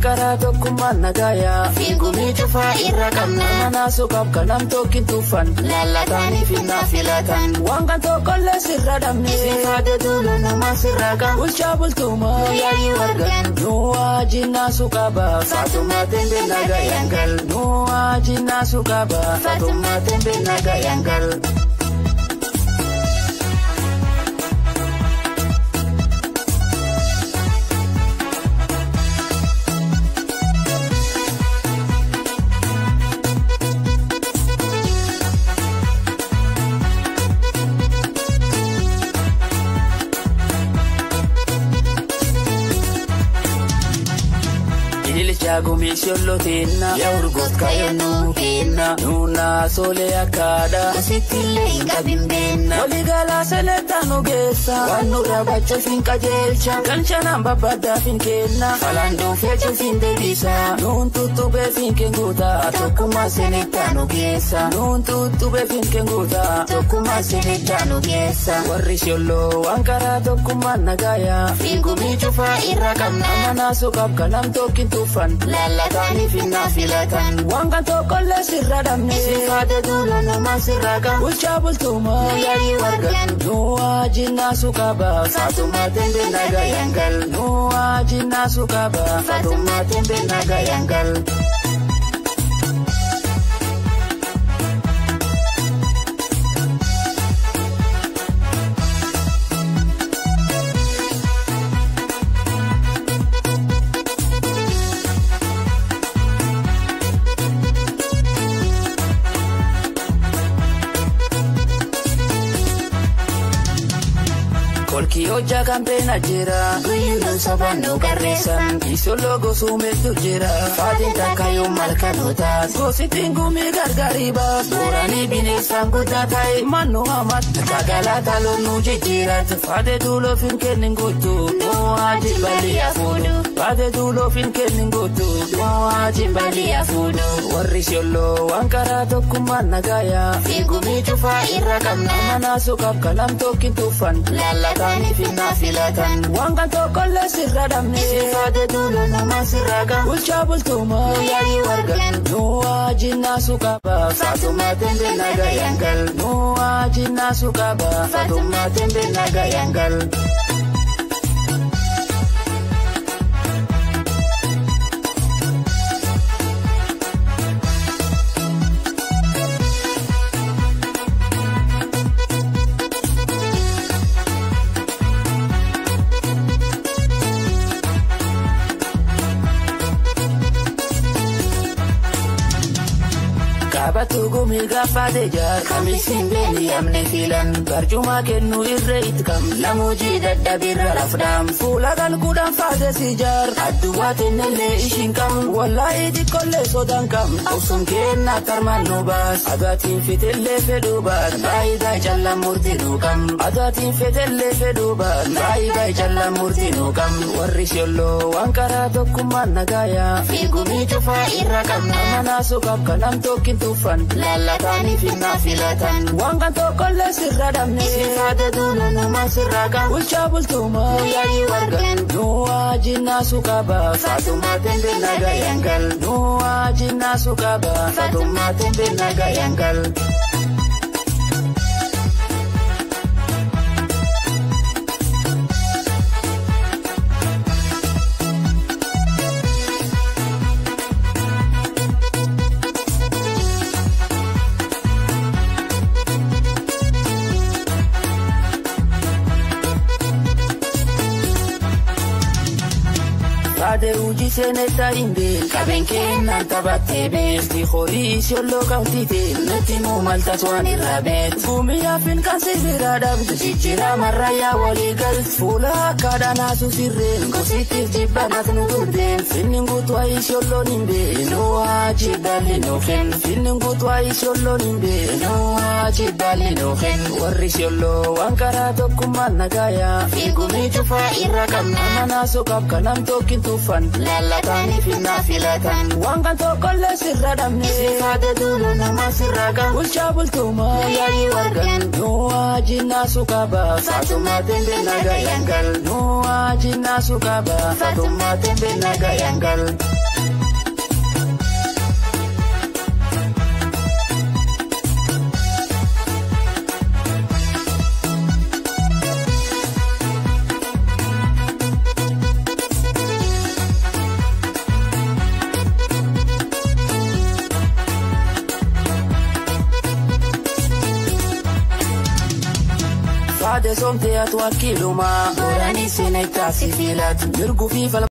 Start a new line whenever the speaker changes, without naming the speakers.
karaa tokkummaan nagaayaa.
Fiigumii cufaa irra qabna.
Manaasuu qabka nam tokkin tuffan.
Laallatanii finnaa filatan.
Waan kan tokkollee sirra dhabne.
Sifaade duula namaa sirraa qabu.
Bulchaa bultumaa.
Yaayii wargan.
Nuwaa jinnaasuu qaba.
Faatumaa tembe naga yangal.
Nuwaa jinnaasuu qaba.
Faatumaa tembe naga yangal.
Ililcha gumiisiollo teenna.
Yaa urgoot kaayannuu kenna.
Nuuna solee akkaadha.
Kosittillee hin qabin beenna.
Waliigalaa seletaa nu geessa.
Waan nurraa bachuuf hin qajeelcha.
Galchanaan babbaaddaaf hin kenna.
Falaan dhuunfeechuuf hin deebisa.
Nuun tuttubeef hin kenguuta.
Tokkummaa seenettaa nu geessa.
Nuun tuttubeef hin kenguuta.
Tokkummaa seenettaa nu geessa.
Warri sholloo waan karaa tokkummaan nagaayaa.
Fiigumii cufaa irra qabna.
Manaasuu qabka nam tokkin tuffan.
Laallatanii finnaa filatan.
Waan kan tokkollee sirra dhabne.
Sifaade duula namaa sirraa qabu.
Bulchaa bultumaa.
Yaayii wargan.
Nuwaa jinnaasuu qaba.
Faatumaa tembe naga yangal.
Nuwaa jinnaasuu qaba.
Faatumaa tembe naga yangal.
Kolkii hojjaa kampeena jira.
Guyyuun sobaan nu garreessan.
Isoloo gosuumetu jira.
Faatiin takka yoo malkanootaas.
Gosittiin gumii gargaarii baas.
Booranii bineensaan guddaa ta'e.
Mannu hamat.
Magaalaa nu jijjiirat.
Faate duuloof hin kennin guutu.
Moo'aa jibbalii hafuudhu.
Faate duuloof hin kennin guutu.
Moo'aa jibbalii hafuudhu.
Warri sholloo waan karaa tokkummaan nagaayaa.
Fiigumii cufaa irra qabna.
Manaasuu qabka nam tokkin tuffan.
Laallatanii finnaa filatan.
Waan kan tokkollee sirra dhabne.
Sifaade duula namaa sirraa qabu.
Bulchaa bultumaa.
Yaayii wargan.
Nuwaa jinnaasuu qaba.
Faatumaa tembe naga yangal.
Nuwaa jinnaasuu qaba.
Faatumaa tembe naga yangal.
Qaabatu gumii gaafate jaar.
Kamisiin beeni yamne filan.
Barcuma kennu irree itti kam.
Namuujii dadhabirra rafdhaam.
Fuula galguudhaan faate si jaar.
Adduwaa tennellee ishiin qabu.
Wallaahi xiqqollee sodaan kam.
Obsuun kennaa tarmaan nu baas.
Adaatiin fitellee fedhuu baas.
Baay'ee callaa murtii nu qam.
Adaatiin fitellee fedhuu baas.
Baay'ee callaa murtii nu qam.
Warri sholloo waan karaa tokkummaan nagaayaa.
Fiigumii cufaa irra qabna.
Manaasuu qabka nam tokkin tuffan.
Laallatanii finnaa filatan.
Waan kan tokkollee sirra dhabne.
Sifaade duula namaa sirraa qabu.
Bulchaa bultumaa.
Yaayii wargan.
Nuwaa jinnaasuu qaba.
Faatumaa tembe naga yangal.
Nuwaa jinnaasuu qaba.
Faatumaa tembe naga yangal.
Faate hojii seenetaa hin beeku.
Qabeen kennaan taphattee beekti.
Horii sholloo qabdite.
Nutti muu maltas waan irraa beektu.
Gumiyaafin kan sibiira dhabde.
Jijjiirama raayyaa walii galti.
Fuula akkaadhaan haasuu sirreen.
Gosittiif jibba nafnu durdeen.
Finni guutuu ayi sholloon hin beeku.
Nuwaa jibballi nu kennu.
Finni guutuu ayi sholloon hin beeku.
Nuwaa jibballi nu kennu.
Warri sholloo waan karaa tokkummaan nagaayaa.
Fiigumii cufaa irra qabna.
Manaasuu qabka nam tokkin tuffan.
jaallatanii finnaa filatan.
Waan kan tokkollee sirra dhabne.
Sifaate duunu nama sirra gahu.
Bulchaa bultumaa
Yaa'ii wargan.
Nuwaa jinnaa suqaba.
Faatumaa tembe naga yangal.
Nuwaa jinnaa suqaba.
Faatumaa tembe naga yangal.
بعد صمت يا توكيل
وما وراني سنك تاسي فيلات
نرقو في